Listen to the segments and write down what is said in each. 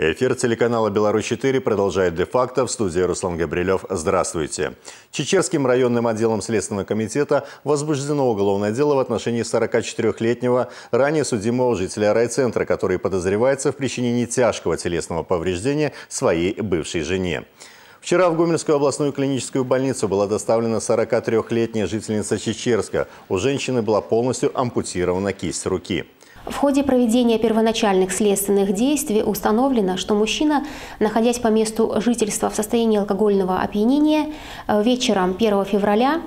Эфир телеканала «Беларусь-4» продолжает де-факто. В студии Руслан Габрилев. Здравствуйте. Чечерским районным отделом Следственного комитета возбуждено уголовное дело в отношении 44-летнего ранее судимого жителя райцентра, который подозревается в причинении тяжкого телесного повреждения своей бывшей жене. Вчера в Гомельскую областную клиническую больницу была доставлена 43-летняя жительница Чечерска. У женщины была полностью ампутирована кисть руки. В ходе проведения первоначальных следственных действий установлено, что мужчина, находясь по месту жительства в состоянии алкогольного опьянения, э, вечером 1 февраля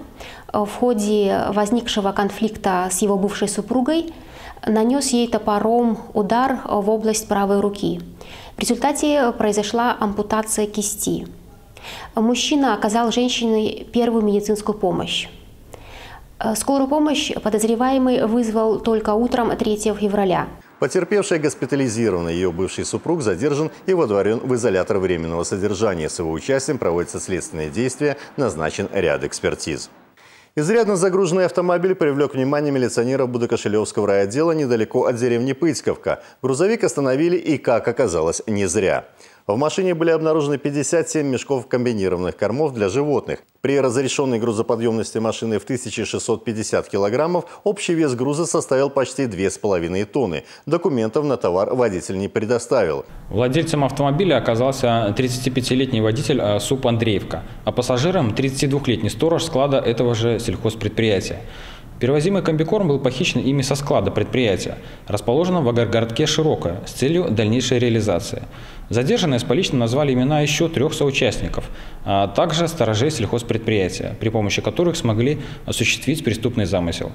э, в ходе возникшего конфликта с его бывшей супругой нанес ей топором удар в область правой руки. В результате произошла ампутация кисти. Мужчина оказал женщине первую медицинскую помощь. Э, скорую помощь подозреваемый вызвал только утром 3 февраля. Потерпевшая госпитализирована, ее бывший супруг задержан и водворен в изолятор временного содержания. С его участием проводятся следственные действия, назначен ряд экспертиз. Изрядно загруженный автомобиль привлек внимание милиционеров Будокошелевского райотдела недалеко от деревни Пытьковка. Грузовик остановили и, как оказалось, не зря. В машине были обнаружены 57 мешков комбинированных кормов для животных. При разрешенной грузоподъемности машины в 1650 килограммов общий вес груза составил почти 2,5 тонны. Документов на товар водитель не предоставил. Владельцем автомобиля оказался 35-летний водитель э, СУП Андреевка, а пассажиром 32-летний сторож склада этого же сельхозпредприятия. Перевозимый комбикорм был похищен ими со склада предприятия, расположенного в агргородке Широкое, с целью дальнейшей реализации. Задержанные с поличным назвали имена еще трех соучастников, а также сторожей сельхозпредприятия, при помощи которых смогли осуществить преступный замысел.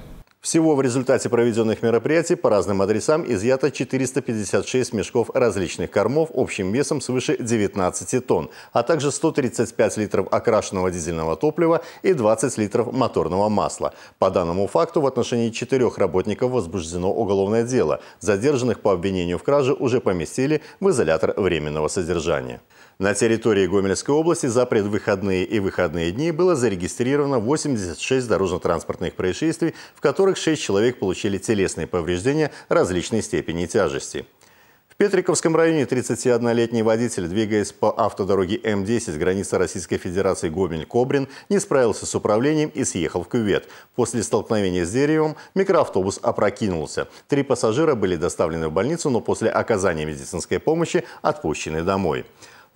Всего в результате проведенных мероприятий по разным адресам изъято 456 мешков различных кормов общим весом свыше 19 тонн, а также 135 литров окрашенного дизельного топлива и 20 литров моторного масла. По данному факту в отношении четырех работников возбуждено уголовное дело. Задержанных по обвинению в краже уже поместили в изолятор временного содержания. На территории Гомельской области за предвыходные и выходные дни было зарегистрировано 86 дорожно-транспортных происшествий, в которых 6 человек получили телесные повреждения различной степени тяжести. В Петриковском районе 31-летний водитель, двигаясь по автодороге М10 границы Российской Федерации Гомель-Кобрин, не справился с управлением и съехал в кювет. После столкновения с деревом микроавтобус опрокинулся. Три пассажира были доставлены в больницу, но после оказания медицинской помощи отпущены домой.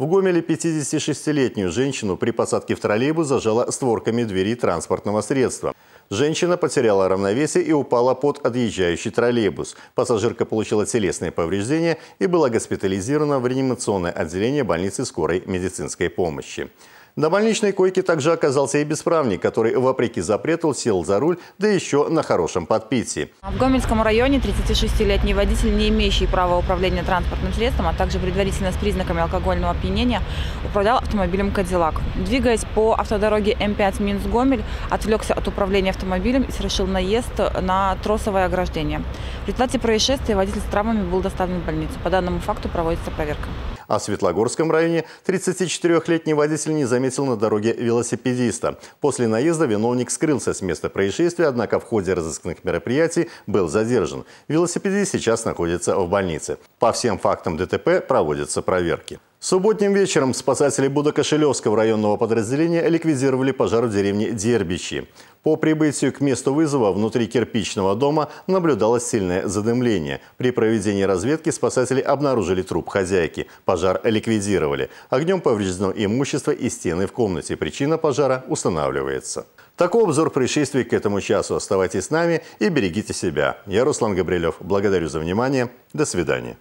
В Гомеле 56-летнюю женщину при посадке в троллейбус зажала створками двери транспортного средства. Женщина потеряла равновесие и упала под отъезжающий троллейбус. Пассажирка получила телесные повреждения и была госпитализирована в реанимационное отделение больницы скорой медицинской помощи. На больничной койке также оказался и бесправник, который, вопреки запрету, сел за руль, да еще на хорошем подпитии. В Гомельском районе 36-летний водитель, не имеющий права управления транспортным средством, а также предварительно с признаками алкогольного опьянения, управлял автомобилем «Кадиллак». Двигаясь по автодороге М5 Минск-Гомель, отвлекся от управления автомобилем и совершил наезд на тросовое ограждение. В результате происшествия водитель с травмами был доставлен в больницу. По данному факту проводится проверка. А в Светлогорском районе 34-летний водитель не заметил на дороге велосипедиста. После наезда виновник скрылся с места происшествия, однако в ходе разыскных мероприятий был задержан. Велосипедист сейчас находится в больнице. По всем фактам ДТП проводятся проверки. Субботним вечером спасатели Будокошелевского районного подразделения ликвидировали пожар в деревне Дербичи. По прибытию к месту вызова внутри кирпичного дома наблюдалось сильное задымление. При проведении разведки спасатели обнаружили труп хозяйки. Пожар ликвидировали. Огнем повреждено имущество и стены в комнате. Причина пожара устанавливается. Такой обзор происшествий к этому часу. Оставайтесь с нами и берегите себя. Я Руслан Габрилев. Благодарю за внимание. До свидания.